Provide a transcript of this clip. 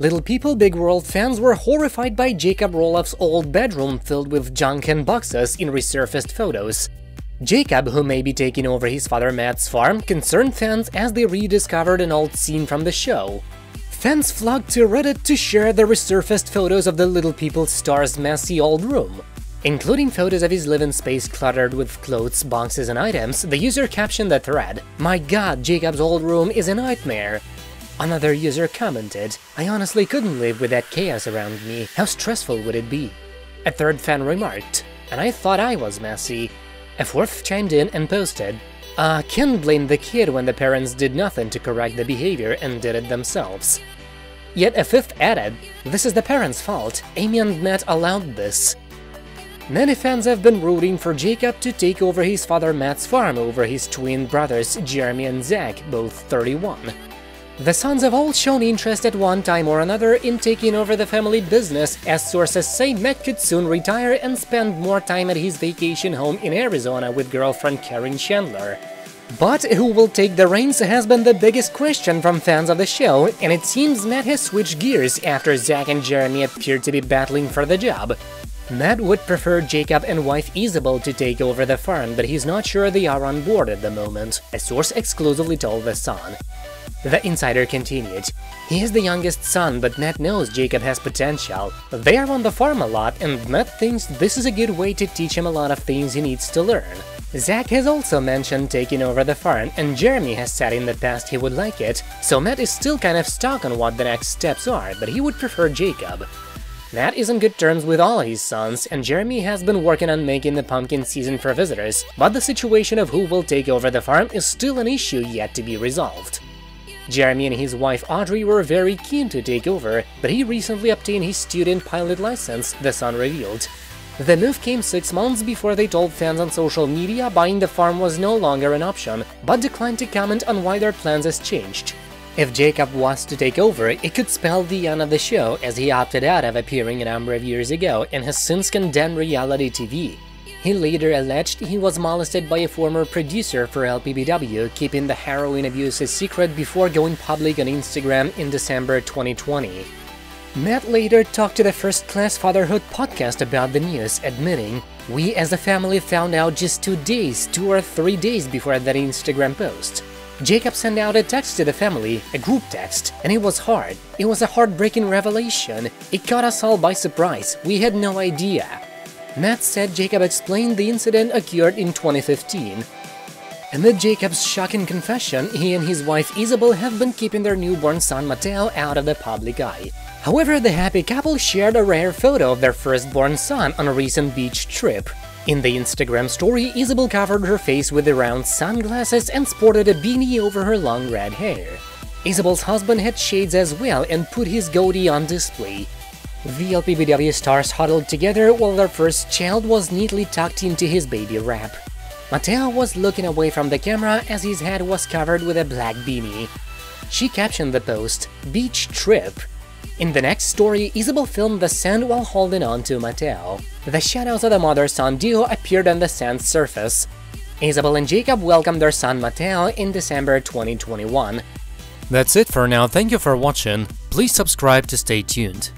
Little People Big World fans were horrified by Jacob Roloff's old bedroom filled with junk and boxes in resurfaced photos. Jacob, who may be taking over his father Matt's farm, concerned fans as they rediscovered an old scene from the show. Fans flocked to Reddit to share the resurfaced photos of the Little People star's messy old room. Including photos of his living space cluttered with clothes, boxes and items, the user captioned the thread, My god, Jacob's old room is a nightmare. Another user commented, I honestly couldn't live with that chaos around me, how stressful would it be? A third fan remarked, and I thought I was messy. A fourth chimed in and posted, uh, can't blame the kid when the parents did nothing to correct the behavior and did it themselves. Yet a fifth added, this is the parents' fault, Amy and Matt allowed this. Many fans have been rooting for Jacob to take over his father Matt's farm over his twin brothers Jeremy and Zach, both 31. The sons have all shown interest at one time or another in taking over the family business, as sources say Matt could soon retire and spend more time at his vacation home in Arizona with girlfriend Karen Chandler. But who will take the reins has been the biggest question from fans of the show, and it seems Matt has switched gears after Zach and Jeremy appear to be battling for the job. Matt would prefer Jacob and wife Isabel to take over the farm, but he's not sure they are on board at the moment, a source exclusively told The Sun. The insider continued, He is the youngest son, but Matt knows Jacob has potential. They are on the farm a lot, and Matt thinks this is a good way to teach him a lot of things he needs to learn. Zach has also mentioned taking over the farm, and Jeremy has said in the past he would like it, so Matt is still kind of stuck on what the next steps are, but he would prefer Jacob. Matt is on good terms with all his sons, and Jeremy has been working on making the pumpkin season for visitors, but the situation of who will take over the farm is still an issue yet to be resolved. Jeremy and his wife Audrey were very keen to take over, but he recently obtained his student pilot license, The Sun revealed. The move came six months before they told fans on social media buying the farm was no longer an option, but declined to comment on why their plans has changed. If Jacob was to take over, it could spell the end of the show, as he opted out of appearing a number of years ago and has since condemned reality TV. He later alleged he was molested by a former producer for LPBW, keeping the heroin abuse a secret before going public on Instagram in December 2020. Matt later talked to the First Class Fatherhood podcast about the news, admitting, We as a family found out just two days, two or three days before that Instagram post. Jacob sent out a text to the family, a group text, and it was hard. It was a heartbreaking revelation. It caught us all by surprise. We had no idea. Matt said Jacob explained the incident occurred in 2015. Amid Jacob's shocking confession, he and his wife Isabel have been keeping their newborn son Mateo out of the public eye. However, the happy couple shared a rare photo of their firstborn son on a recent beach trip. In the Instagram story, Isabel covered her face with the round sunglasses and sported a beanie over her long red hair. Isabel's husband had shades as well and put his goatee on display. The LPBW stars huddled together while their first child was neatly tucked into his baby wrap. Mateo was looking away from the camera as his head was covered with a black beanie. She captioned the post, Beach Trip. In the next story, Isabel filmed the sand while holding on to Mateo. The shadows of the mother-son duo appeared on the sand's surface. Isabel and Jacob welcomed their son Mateo in December 2021. That's it for now, thank you for watching, please subscribe to stay tuned.